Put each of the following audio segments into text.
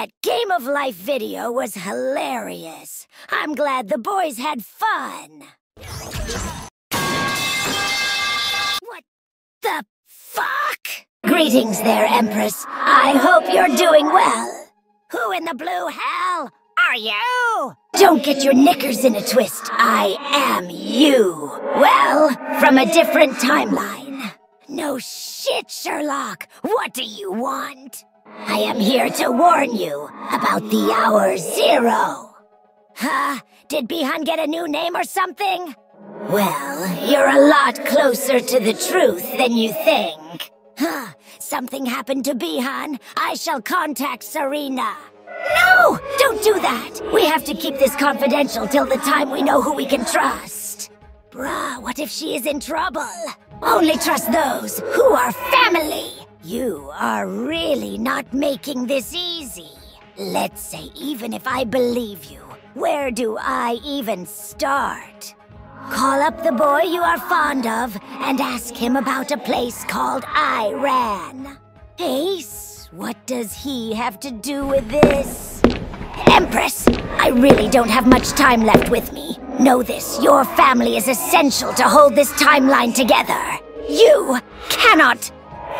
That Game of Life video was hilarious. I'm glad the boys had fun. What the fuck? Greetings there, Empress. I hope you're doing well. Who in the blue hell are you? Don't get your knickers in a twist. I am you. Well, from a different timeline. No shit, Sherlock. What do you want? I am here to warn you about the hour zero. Huh? Did Bi-Han get a new name or something? Well, you're a lot closer to the truth than you think. Huh? Something happened to Bi-Han. I shall contact Sareena. No! Don't do that! We have to keep this confidential till the time we know who we can trust. Bruh, what if she is in trouble? Only trust those who are family. You are really not making this easy. Let's say even if I believe you, where do I even start? Call up the boy you are fond of and ask him about a place called Iran. Ace, what does he have to do with this? Empress, I really don't have much time left with me. Know this, your family is essential to hold this timeline together. You cannot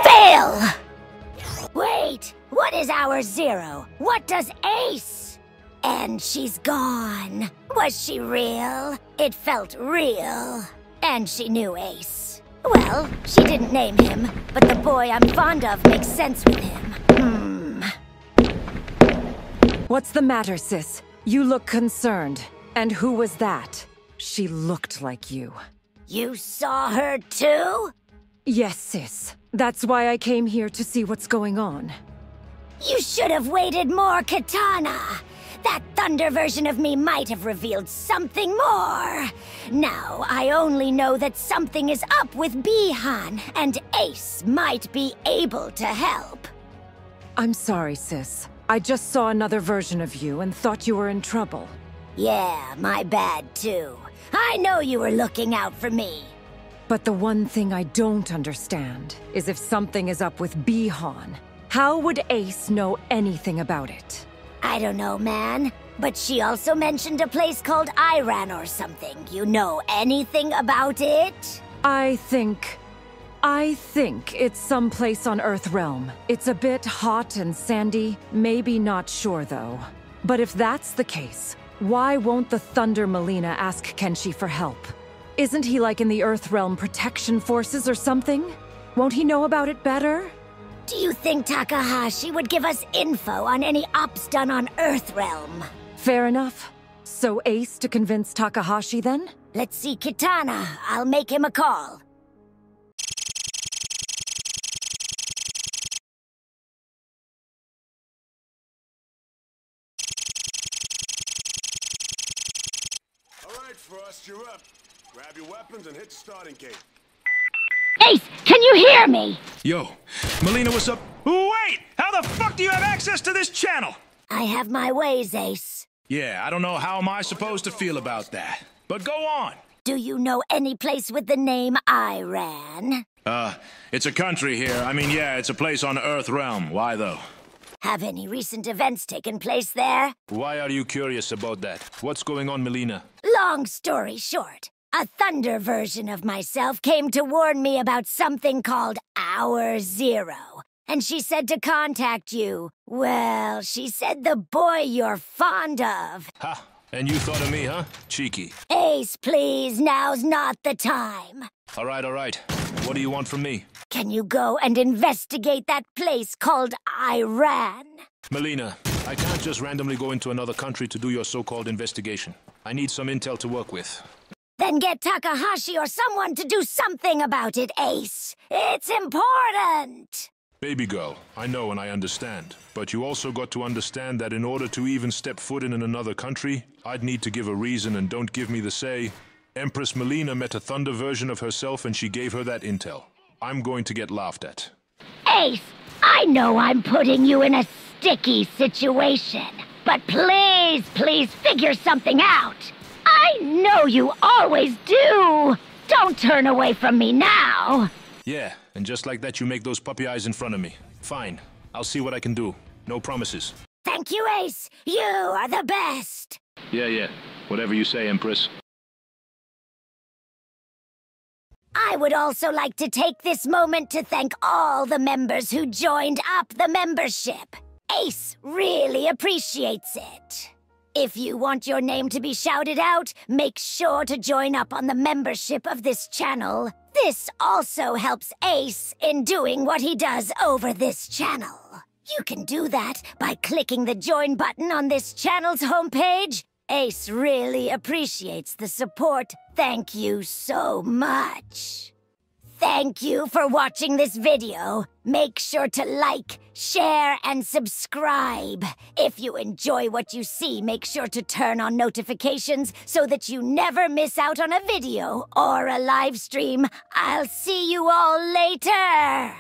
fail! Wait, what is hour zero? What does Ace? And she's gone. Was she real? It felt real. And she knew Ace. Well, she didn't name him, but the boy I'm fond of makes sense with him. Hmm. What's the matter, sis? You look concerned. And who was that? She looked like you. You saw her too? Yes, sis. That's why I came here to see what's going on. You should have waited more, Kitana. That thunder version of me might have revealed something more. Now, I only know that something is up with Bi-Han, and Ace might be able to help. I'm sorry, sis. I just saw another version of you and thought you were in trouble. Yeah, my bad too. I know you were looking out for me. But the one thing I don't understand is if something is up with Bi-Han, how would Ace know anything about it? I don't know, man. But she also mentioned a place called Iran or something. You know anything about it? I think... I think it's someplace on Earthrealm. It's a bit hot and sandy, maybe not sure though. But if that's the case, why won't the Thunder Mileena ask Kenshi for help? Isn't he like in the Earth Realm Protection Forces or something? Won't he know about it better? Do you think Takahashi would give us info on any ops done on Earth Realm? Fair enough. So Ace to convince Takahashi then? Let's see Kitana. I'll make him a call. All right, Frost, you're up. Grab your weapons and hit the starting gate. Ace, can you hear me? Yo, Mileena, what's up? Wait! How the fuck do you have access to this channel? I have my ways, Ace. Yeah, I don't know how am I supposed to feel about that. But go on. Do you know any place with the name Iran? Uh, it's a country here. I mean, yeah, it's a place on Earth realm. Why though? Have any recent events taken place there? Why are you curious about that? What's going on, Mileena? Long story short, a Thunder version of myself came to warn me about something called Hour Zero. And she said to contact you. Well, she said the boy you're fond of. Ha! And you thought of me, huh? Cheeky. Ace, please, now's not the time. All right, all right. What do you want from me? Can you go and investigate that place called Iran? Mileena, I can't just randomly go into another country to do your so-called investigation. I need some intel to work with. Then get Takahashi or someone to do something about it, Ace. It's important. Baby girl, I know and I understand. But you also got to understand that in order to even step foot in another country, I'd need to give a reason and don't give me the say. Empress Mileena met a Thunder version of herself and she gave her that intel. I'm going to get laughed at. Ace, I know I'm putting you in a sticky situation. But please, please figure something out. I know you always do. Don't turn away from me now. Yeah, and just like that you make those puppy eyes in front of me. Fine. I'll see what I can do. No promises. Thank you, Ace. You are the best. Yeah, yeah. Whatever you say, Empress. I would also like to take this moment to thank all the members who joined up the membership. Ace really appreciates it. If you want your name to be shouted out, make sure to join up on the membership of this channel. This also helps Ace in doing what he does over this channel. You can do that by clicking the join button on this channel's homepage. Ace really appreciates the support. Thank you so much. Thank you for watching this video. Make sure to like, share, and subscribe. If you enjoy what you see, make sure to turn on notifications so that you never miss out on a video or a live stream. I'll see you all later.